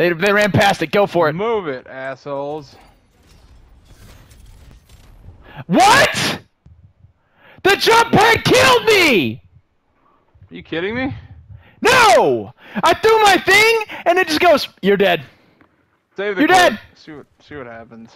They they ran past it. Go for it. Move it, assholes. What? The jump pad killed me. Are you kidding me? No! I threw my thing, and it just goes. You're dead. Save the You're clip. dead. See what see what happens.